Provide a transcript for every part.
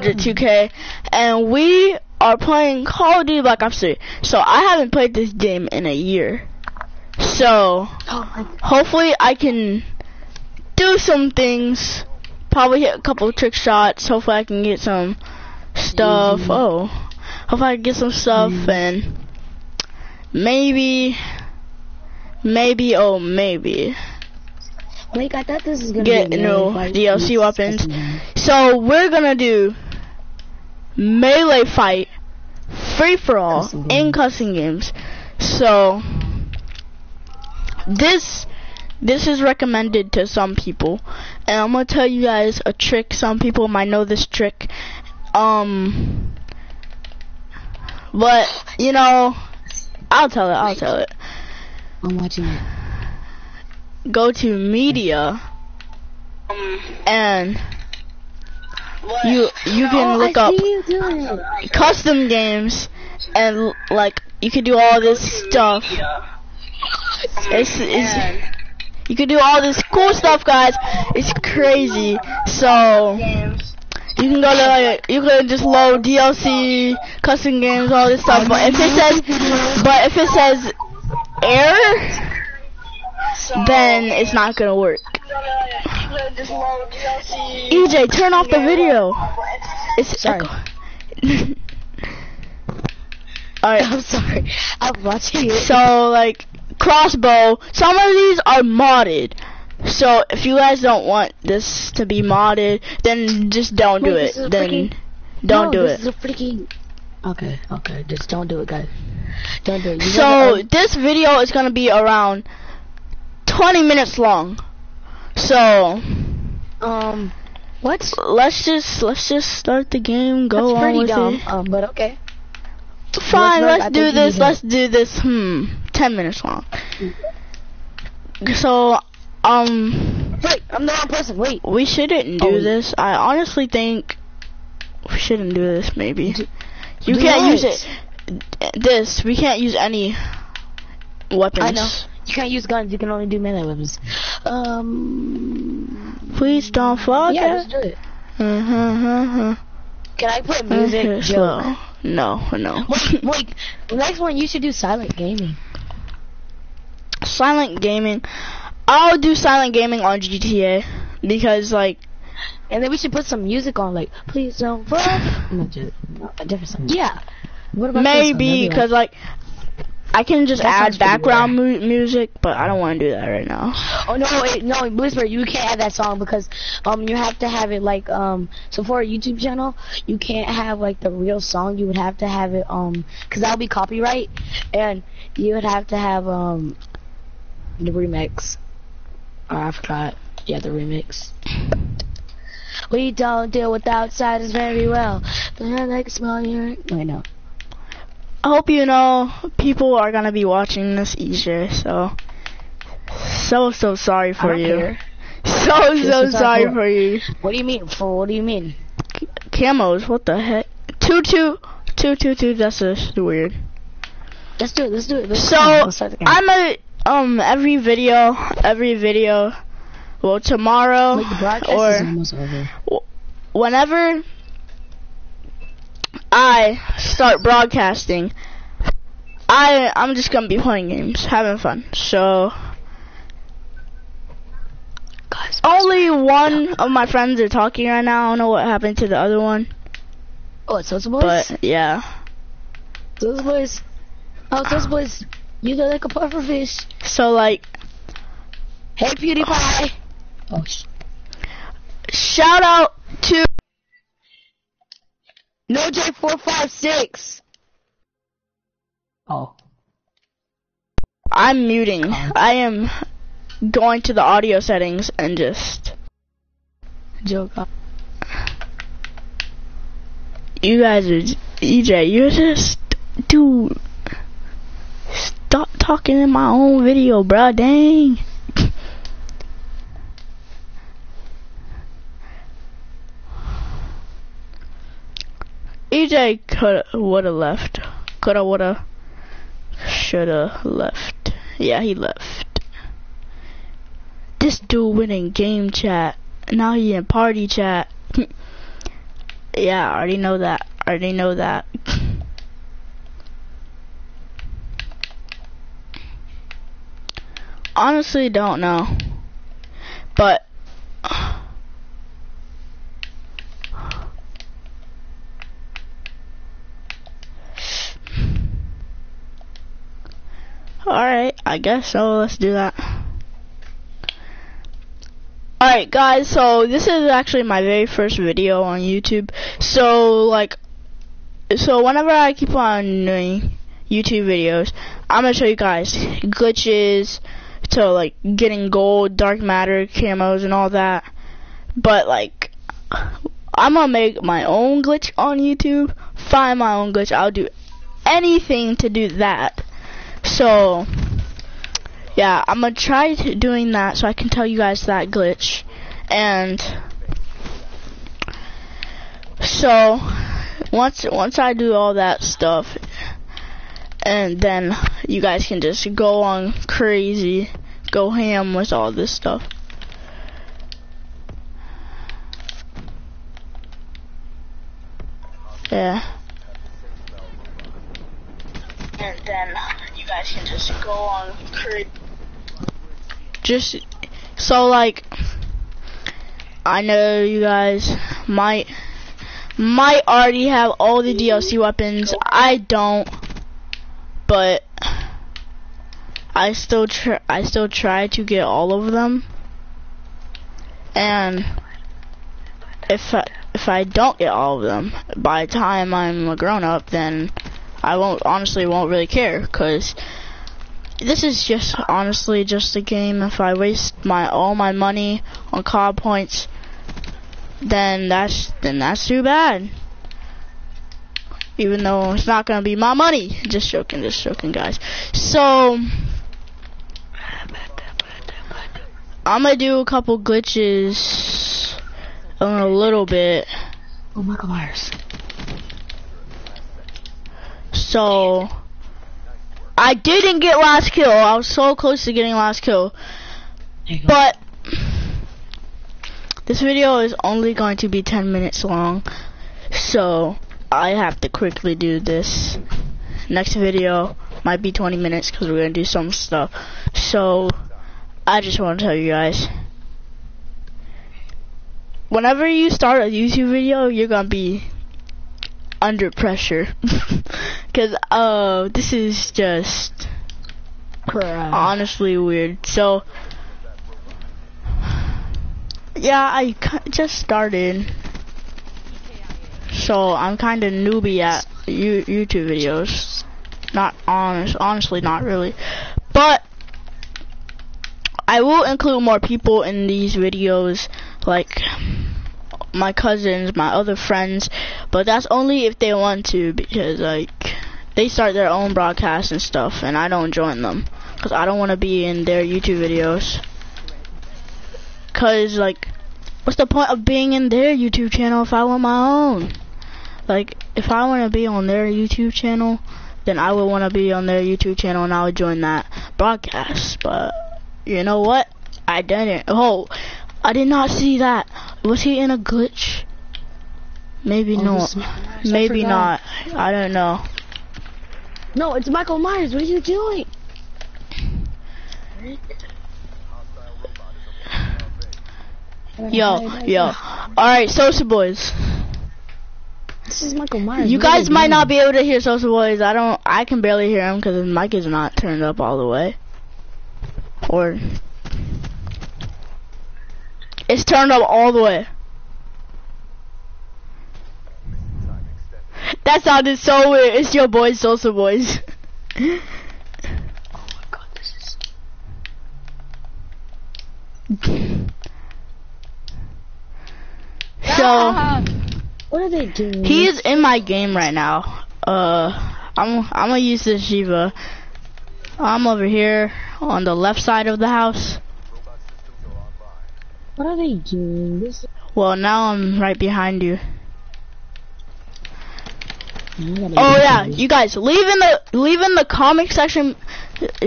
2K, and we are playing Call of Duty Black Ops 3. So I haven't played this game in a year. So oh hopefully I can do some things. Probably hit a couple trick shots. Hopefully I can get some stuff. Mm-hmm. Oh, hopefully I can get some stuff mm-hmm. and maybe, maybe, oh maybe Like I thought this is gonna get be new. DLC weapons. So we're gonna do melee fight, free for all, in games. custom games. So this this is recommended to some people, and I'm gonna tell you guys a trick. Some people might know this trick. Um, but you know, I'll tell it. I'll tell it. I'm watching it. Go to media, and you you can oh, look I up see you doing it. custom games and like you can do all this stuff. It's, it's you can do all this cool stuff, guys. It's crazy. So you can go to like, you can just load DLC, custom games, all this stuff. But if it says but if it says error, then it's not gonna work. EJ, turn off the video. It's Sorry. Alright, I'm sorry. I'm watching it. so like crossbow, some of these are modded. So if you guys don't want this to be modded, then just don't do it. this Then freaking- don't no, do this it. Is a freaking. Okay, okay, just don't do it, guys. Don't do it. You So gotta, this video is gonna be around 20 minutes long. So um, what? let's just let's just start the game. Go That's on pretty with dumb. it. Um, but okay. Fine, Let's let's do this. Let's do this. Hmm, 10 minutes long. So um. Wait, I'm the wrong person. Wait. We shouldn't do Oh. this. I honestly think we shouldn't do this. Maybe you do can't use it. This we can't use any weapons. I know. You can't use guns. You can only do melee weapons. Um. Please don't forget. Yeah, let's do it. Uh-huh, Can I play music? Okay, slow. No, no. Wait, wait. Next one, you should do silent gaming. silent gaming. I'll do silent gaming on GTA because like And then we should put some music on, like, please don't fuck. no, just, no, a different song. Yeah. What about maybe because like I can just That add background mu- music, but I don't want to do that right now. Oh no, wait, no, Whisper, you can't have that song because um you have to have it like um so for a YouTube channel you can't have like the real song. You would have to have it um because that would be copyright, and you would have to have um the remix. Oh, I forgot. Yeah, the remix. We don't deal with outsiders very well. But I like small your. Wait, no. I hope you know people are gonna be watching this EJ, so so so sorry for you. care. So so sorry for you. What do you mean? For what do you mean? Camos, what the heck? Two two two two two. That's just weird. Let's do it. Let's do it. Let's So let's start the game. I'm a um every video every video. Well tomorrow Like the broadcast is or whenever I start broadcasting, I I'm just gonna be playing games, having fun. So Guys, only one of my friends are talking right now. I don't know what happened to the other one, oh, it's Sosa Boys. but yeah. those Boys. Oh, ah. those Boys. You look like a puffer fish. So like, Hey, PewDiePie. Oh, sh- shout out to no J four five six. Oh. I'm muting. Oh. I am going to the audio settings and just Joke. Up. You guys are EJ. You're just dude. Stop talking in my own video, bro. Dang. EJ could woulda left. Coulda woulda shoulda left. Yeah, he left. This dude went in game chat. Now he in party chat. Yeah, I already know that. I already know that. Honestly, don't know. But Alright, I guess so. Let's do that. Alright guys, so this is actually my very first video on YouTube. So like, so whenever I keep on doing YouTube videos, I'm gonna show you guys glitches to like getting gold, dark matter, camos and all that. But like, I'm gonna make my own glitch on YouTube, find my own glitch, I'll do anything to do that. So, yeah, I'm gonna try doing that so I can tell you guys that glitch. And so once once I do all that stuff, and then you guys can just go on crazy, go ham with all this stuff. Yeah. And then you guys can just go on crazy. Just so like I know you guys might might already have all the DLC weapons. I don't, but I still try. I still try to get all of them. And if I, if I don't get all of them by the time I'm a grown up, then I won't honestly won't really care, cause this is just honestly just a game. If I waste my all my money on COD points, then that's then that's too bad. Even though it's not gonna be my money. Just joking, just joking, guys. So I'm gonna do a couple glitches in a little bit. Oh, Michael Myers. So I didn't get last kill. I was so close to getting last kill. But this video is only going to be 10 minutes long. So I have to quickly do this. Next video might be 20 minutes because we're going to do some stuff. So I just want to tell you guys. Whenever you start a YouTube video, you're going to be under pressure. Cause uh this is just honestly weird. So yeah, I just started. So I'm kind of newbie at YouTube videos. Not honest, honestly, not really. But I will include more people in these videos, like my cousins, my other friends, but that's only if they want to because like they start their own broadcasts and stuff and I don't join them because I don't want to be in their YouTube videos. Cause like, what's the point of being in their YouTube channel if I want my own? Like, if I want to be on their YouTube channel, then I would want to be on their YouTube channel and I would join that broadcast. But you know what? I didn't. Oh, I did not see that. Was he in a glitch? Maybe oh, not. Maybe not. I don't know. No, it's Michael Myers. What are you doing? Yo, yo. Alright, Sosa Boys. This is Michael Myers. You guys might not be able to hear Sosa Boys. I don't, I can barely hear him because his mic is not turned up all the way. Or it's turned up all the way. That sounded so weird. It's your boys, Sosa Boys. oh my god, this is... so... What are they doing? He is in my game right now. Uh, I'm I'm gonna use this Sheiva. I'm over here on the left side of the house. What are they doing? This well, now I'm right behind you. Oh yeah, you guys leave in the leave in the comment section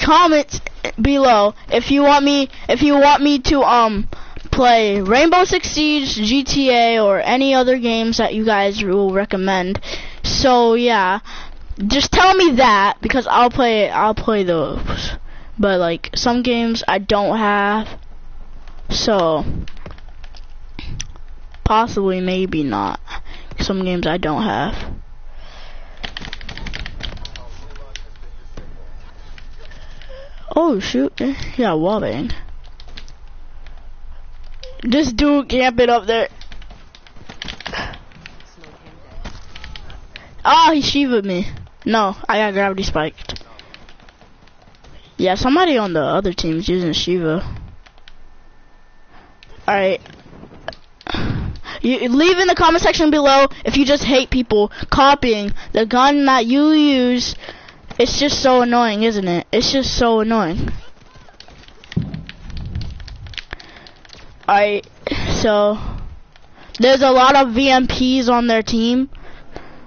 comments below if you want me if you want me to um play Rainbow Six Siege, GTA, or any other games that you guys will recommend. So yeah, just tell me that because I'll play I'll play those. But like some games I don't have, so possibly maybe not. Some games I don't have. Oh shoot, yeah, wallbang. This dude camping up there. Oh, he Sheiva me. No, I got gravity spiked. Yeah, somebody on the other team is using Sheiva. Alright. You leave in the comment section below if you just hate people copying the gun that you use. It's just so annoying, isn't it? It's just so annoying. Alright, so there's a lot of VMPs on their team,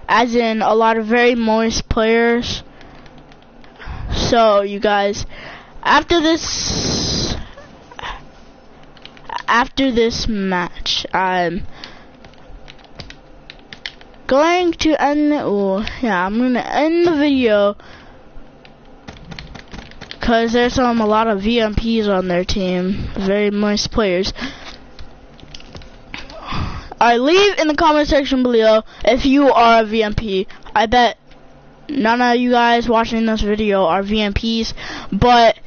as in a lot of very moist players. So you guys, after this, after this match, I'm going to end. Oh, yeah, I'm gonna end the video because there's um, a lot of VMPs on their team, very nice players. I leave in the comment section below if you are a VMP. I bet none of you guys watching this video are VMPs, but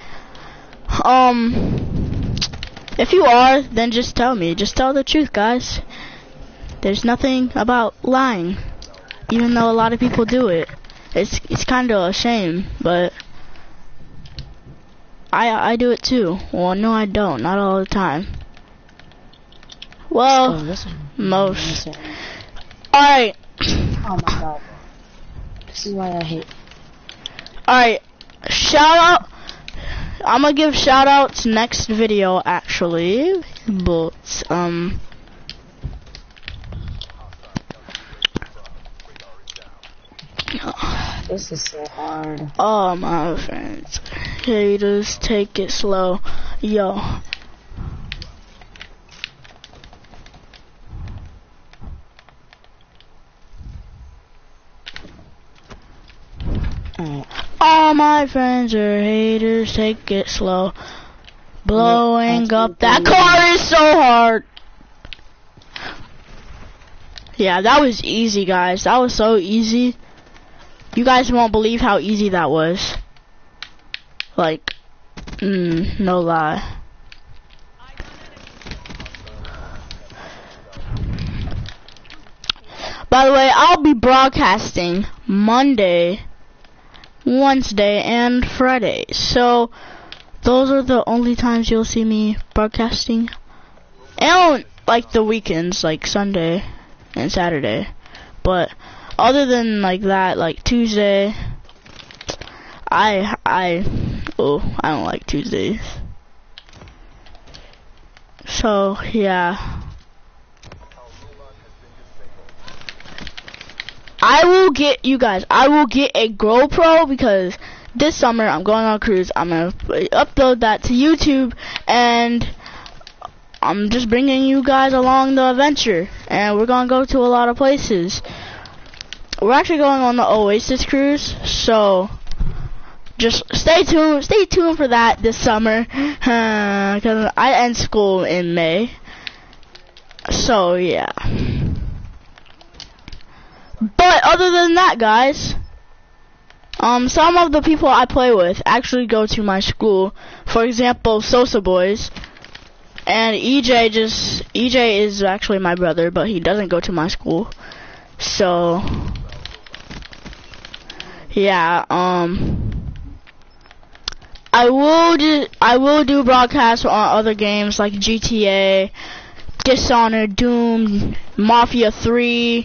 um, if you are, then just tell me. Just tell the truth, guys. There's nothing about lying, even though a lot of people do it. It's it's kind of a shame, but. I I do it too. Well, no, I don't. Not all the time. Well, Oh, most. All right, Oh my god. This is why I hate. all right. Shout out. I'm gonna give shout outs next video actually, but um. This is so hard. Oh my friends, haters, take it slow, yo. All my friends are haters, take it slow. Blowing up that car is so hard. Yeah, that was easy, guys. That was so easy. You guys won't believe how easy that was. Like, mm, no lie. By the way, I'll be broadcasting Monday, Wednesday, and Friday. So, those are the only times you'll see me broadcasting. And, like, the weekends, like Sunday and Saturday. But, other than, like, that, like, Tuesday, I, I, oh, I don't like Tuesdays. So, yeah. I will get you guys. I will get a GoPro because this summer I'm going on a cruise. I'm gonna upload that to YouTube, and I'm just bringing you guys along the adventure. And we're gonna go to a lot of places. We're actually going on the Oasis cruise, so just stay tuned. Stay tuned for that this summer, because I end school in May. So yeah. But other than that, guys, um, some of the people I play with actually go to my school. For example, Sosa Boys. And EJ just, EJ is actually my brother, but he doesn't go to my school. So, yeah, um, I will do, I will do broadcasts on other games like GTA, Dishonored, Doom, Mafia 3,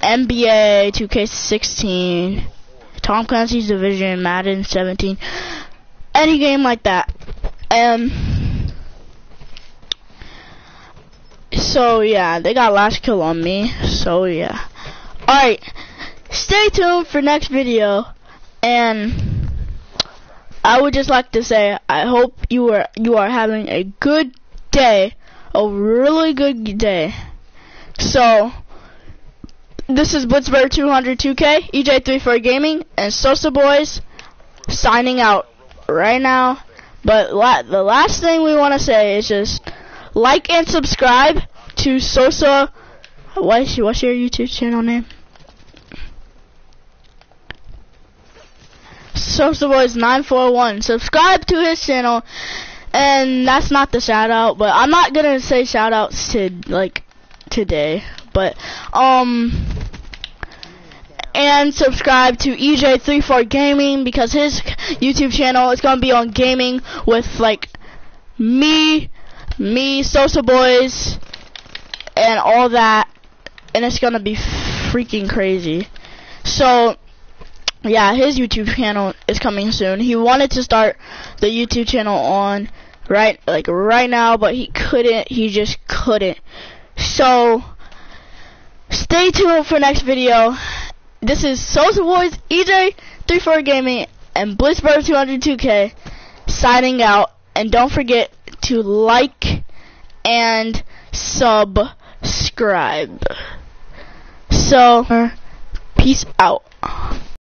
NBA 2K16, Tom Clancy's Division, Madden 17, any game like that. Um. So yeah, they got last kill on me. So yeah. All right, stay tuned for next video, and I would just like to say I hope you are you are having a good day a really good day. So, this is Blitzburg 202K, EJ34 Gaming, and Sosa Boys signing out right now. But la the last thing we want to say is just like and subscribe to Sosa. What's, what's your YouTube channel name? Sosa Boys 941. Subscribe to his channel. And that's not the shout out, but I'm not gonna say shout outs to like today. But um and subscribe to EJ34 Gaming because his YouTube channel is gonna be on gaming with like me, me, Sosa Boys, and all that, and it's gonna be freaking crazy. So yeah, his YouTube channel is coming soon. He wanted to start the YouTube channel on right like right now, but he couldn't. He just couldn't. So stay tuned for next video. This is Sosa Boys, EJ34 Gaming, and Blitzburg 202K signing out. And don't forget to like and subscribe. So, peace out.